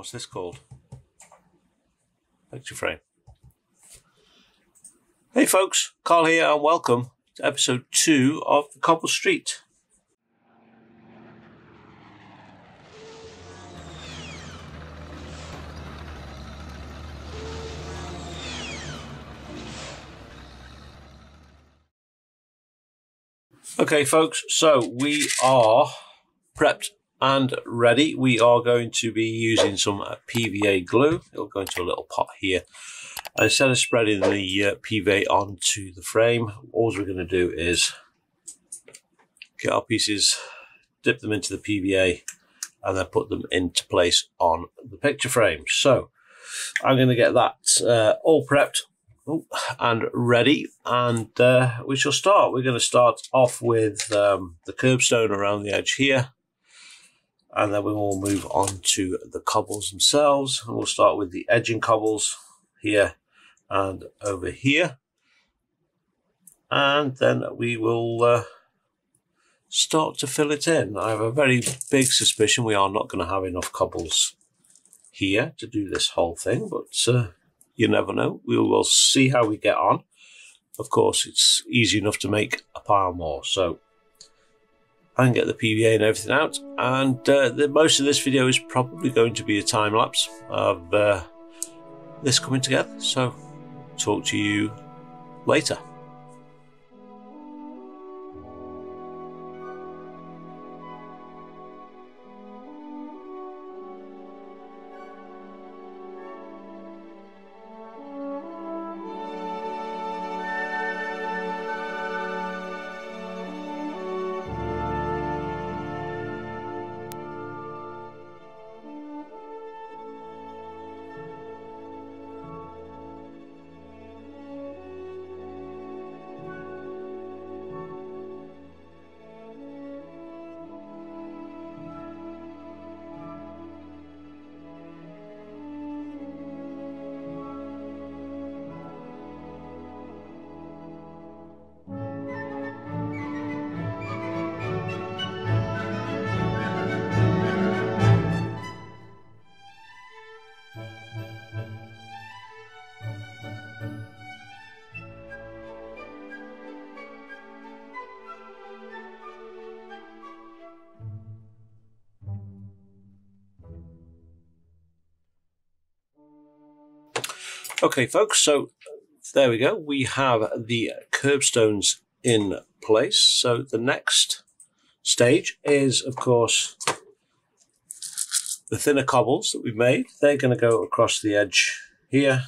what's this called? Picture frame. Hey folks, Carl here and welcome to episode two of the Cobble Street. Okay, folks, so we are prepped and ready. We are going to be using some PVA glue. It'll go into a little pot here. Instead of spreading the uh, PVA onto the frame, all we're going to do is get our pieces, dip them into the PVA, and then put them into place on the picture frame. So I'm going to get that uh, all prepped and ready, and uh, we shall start. We're going to start off with um, the curbstone around the edge here, and then we will move on to the cobbles themselves. And we'll start with the edging cobbles here and over here, and then we will uh, start to fill it in. I have a very big suspicion we are not going to have enough cobbles here to do this whole thing, but uh, you never know. We will see how we get on. Of course, it's easy enough to make a pile more. So Can get the PVA and everything out. And uh, the, most of this video is probably going to be a time lapse of uh, this coming together. So talk to you later. Okay, folks, so there we go. We have the curbstones in place. So the next stage is, of course, the thinner cobbles that we've made. They're going to go across the edge here,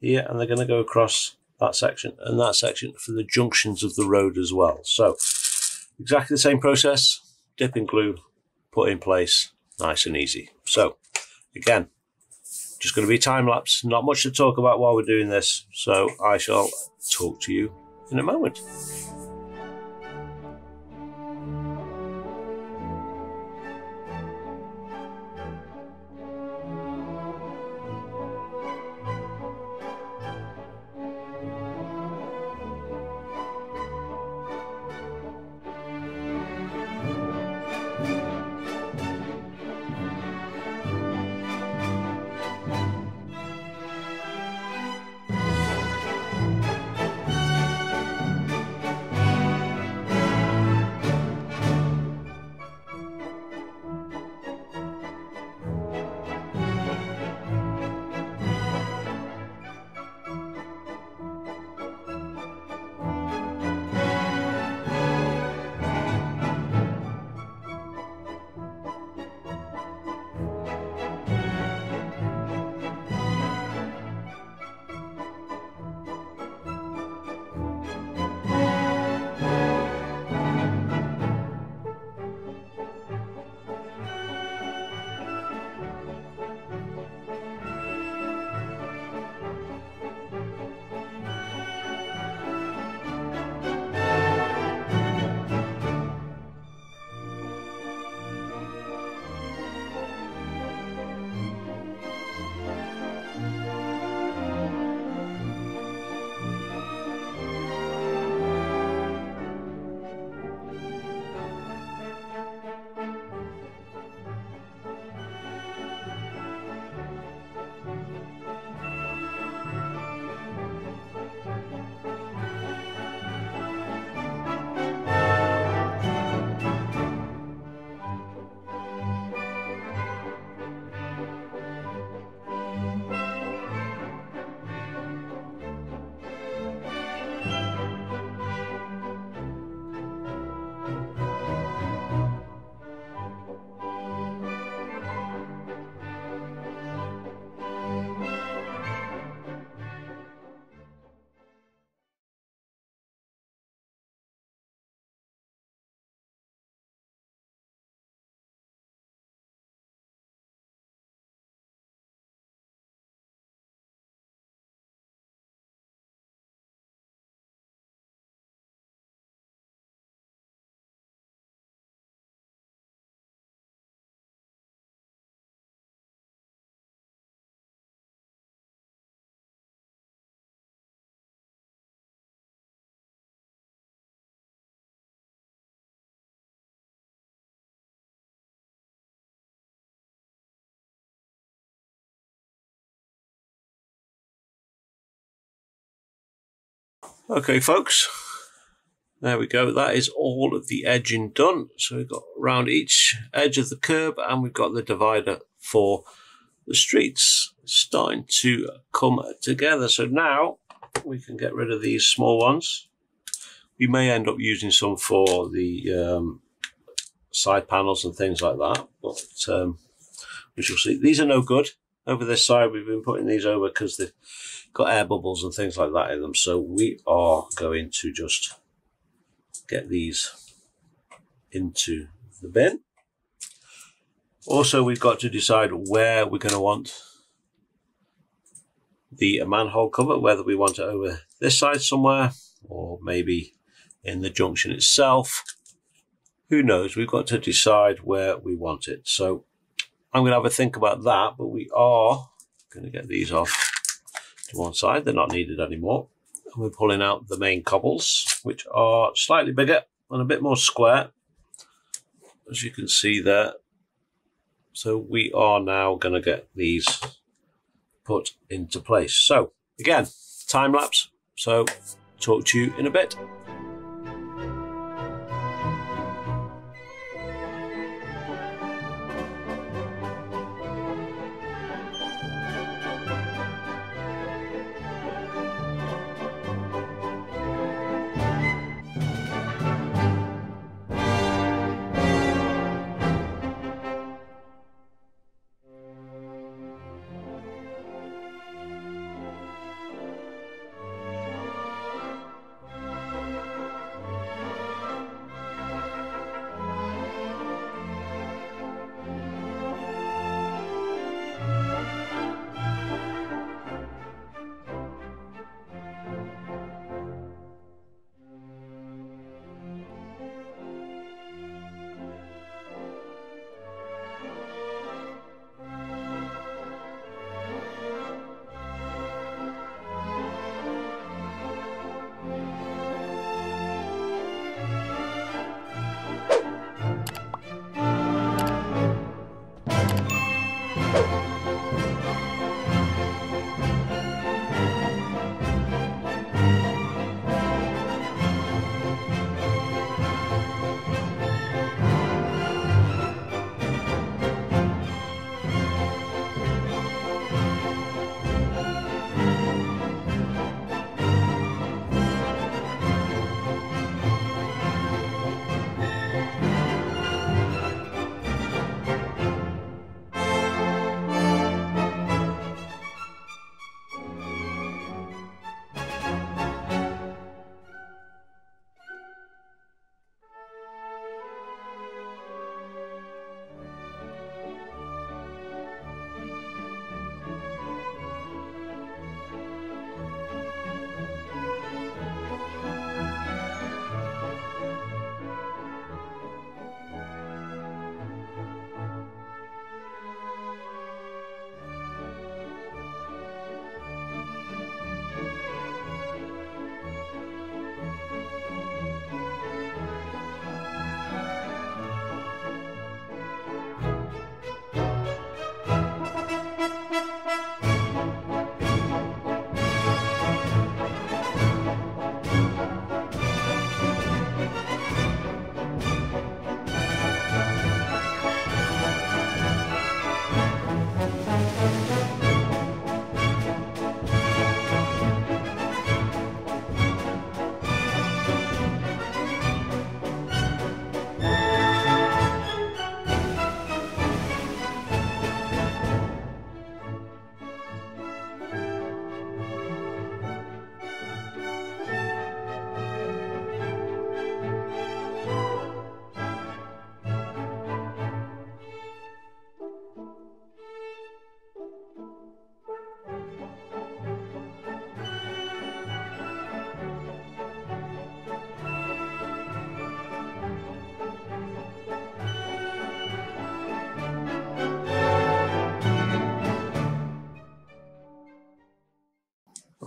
here, and they're going to go across that section and that section for the junctions of the road as well. So exactly the same process, dip in glue, put in place, nice and easy. So again, just going to be time lapse. Not much to talk about while we're doing this. So I shall talk to you in a moment. Okay, folks, there we go. That is all of the edging done. So we've got around each edge of the curb and we've got the divider for the streets starting to come together. So now we can get rid of these small ones. We may end up using some for the um, side panels and things like that, but um, we shall see. These are no good. Over this side, we've been putting these over because they've got air bubbles and things like that in them. So we are going to just get these into the bin. Also, we've got to decide where we're going to want the manhole cover, whether we want it over this side somewhere or maybe in the junction itself. Who knows? We've got to decide where we want it. So I'm going to have a think about that, but we are going to get these off to one side. They're not needed anymore. And we're pulling out the main cobbles, which are slightly bigger and a bit more square, as you can see there. So we are now going to get these put into place. So again, time lapse. So talk to you in a bit.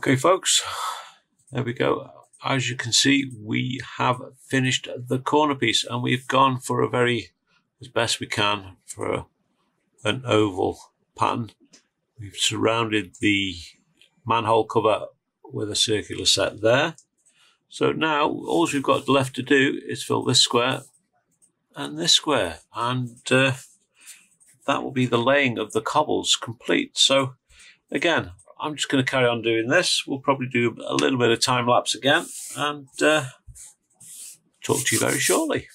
Okay, folks, there we go. As you can see, we have finished the corner piece and we've gone for a very, as best we can, for a, an oval pattern. We've surrounded the manhole cover with a circular set there. So now all we've got left to do is fill this square and this square and uh, that will be the laying of the cobbles complete. So again, I'm just going to carry on doing this. We'll probably do a little bit of time lapse again and uh, talk to you very shortly.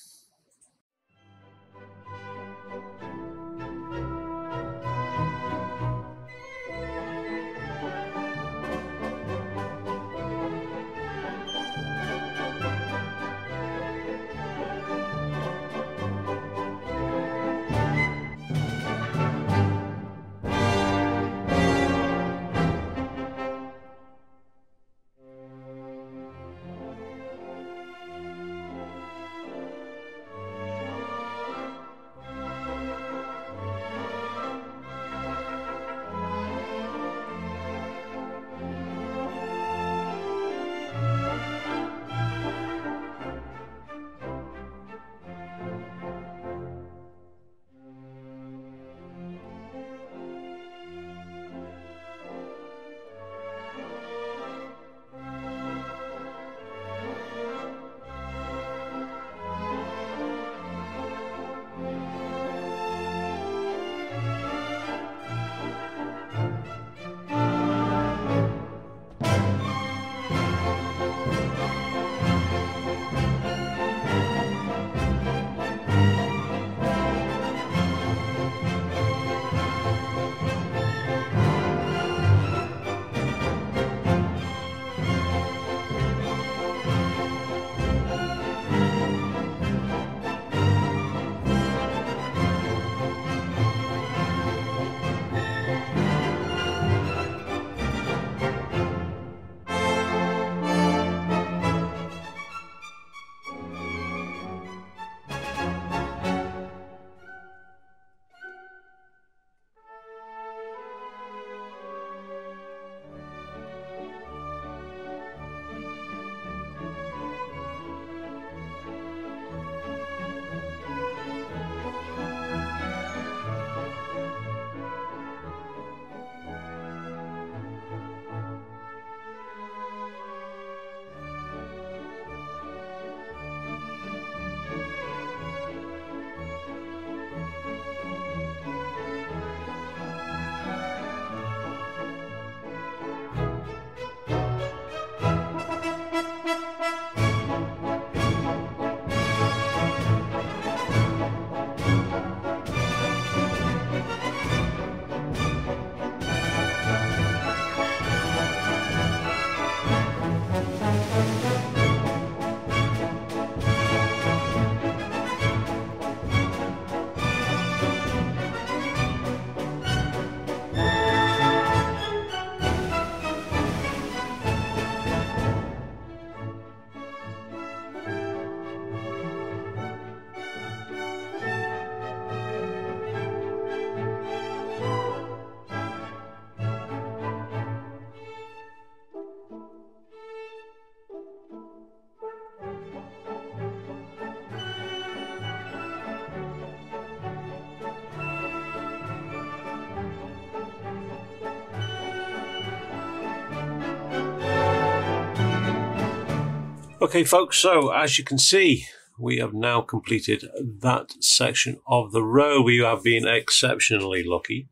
Okay, folks, so as you can see, we have now completed that section of the row. We have been exceptionally lucky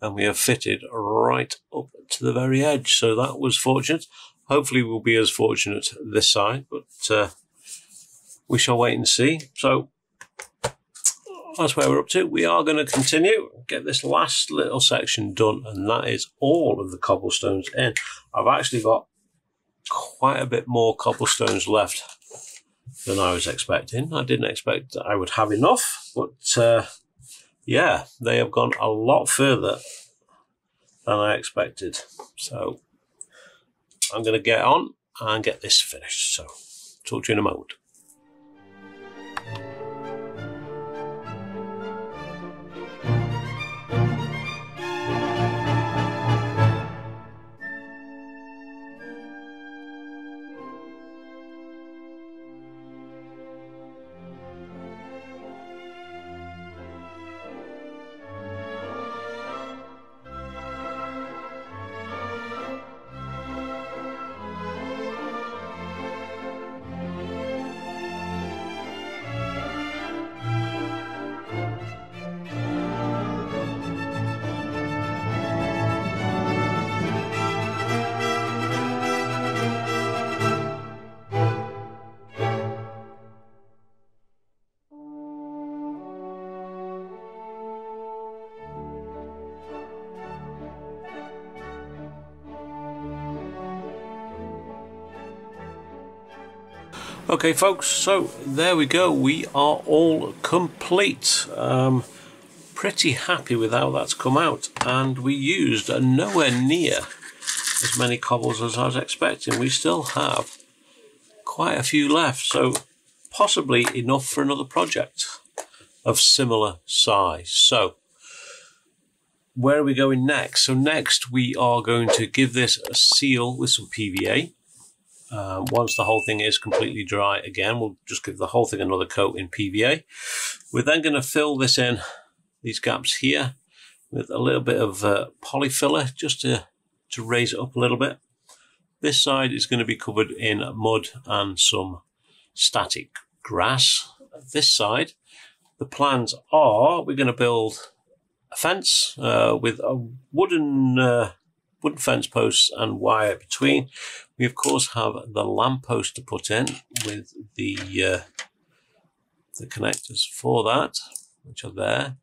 and we have fitted right up to the very edge. So that was fortunate. Hopefully we'll be as fortunate this side, but uh, we shall wait and see. So that's where we're up to. We are going to continue, get this last little section done, and that is all of the cobblestones in. I've actually got quite a bit more cobblestones left than I was expecting. I didn't expect I would have enough, but uh, yeah, they have gone a lot further than I expected. So I'm going to get on and get this finished. So talk to you in a moment. Okay, folks, so there we go. We are all complete. Um, pretty happy with how that's come out. And we used nowhere near as many cobbles as I was expecting. We still have quite a few left, so possibly enough for another project of similar size. So, where are we going next? So next we are going to give this a seal with some PVA. Uh, once the whole thing is completely dry again, we'll just give the whole thing another coat in PVA. We're then going to fill this in, these gaps here, with a little bit of uh, Polyfilla just to, to raise it up a little bit. This side is going to be covered in mud and some static grass. This side, the plans are we're going to build a fence uh, with a wooden uh, wooden fence posts and wire between. We of course have the lamppost to put in with the uh, the connectors for that, which are there,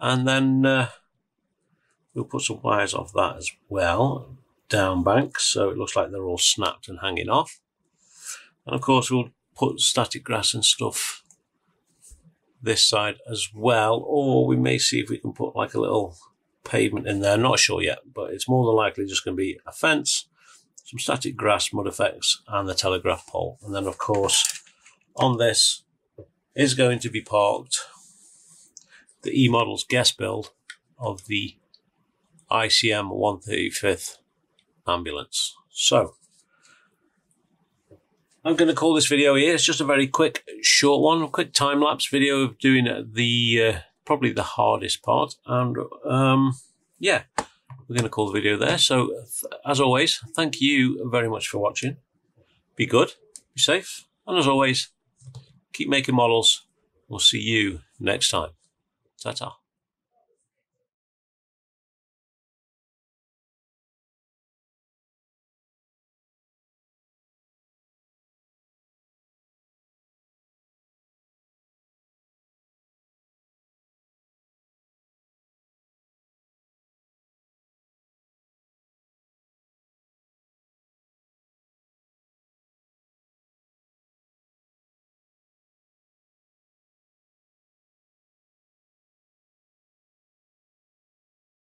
and then uh, we'll put some wires off that as well down bank, so it looks like they're all snapped and hanging off. And of course, we'll put static grass and stuff this side as well, or we may see if we can put like a little pavement in there. Not sure yet, but it's more than likely just going to be a fence, some static grass, mud effects, and the telegraph pole. And then, of course, on this is going to be parked the E-Models guest build of the ICM 135th ambulance. So, I'm going to call this video here. It's just a very quick, short one, quick time lapse video of doing the uh, probably the hardest part. And um, yeah, we're going to call the video there. So, as always, thank you very much for watching. Be good, be safe, and as always, keep making models. We'll see you next time. Ta ta.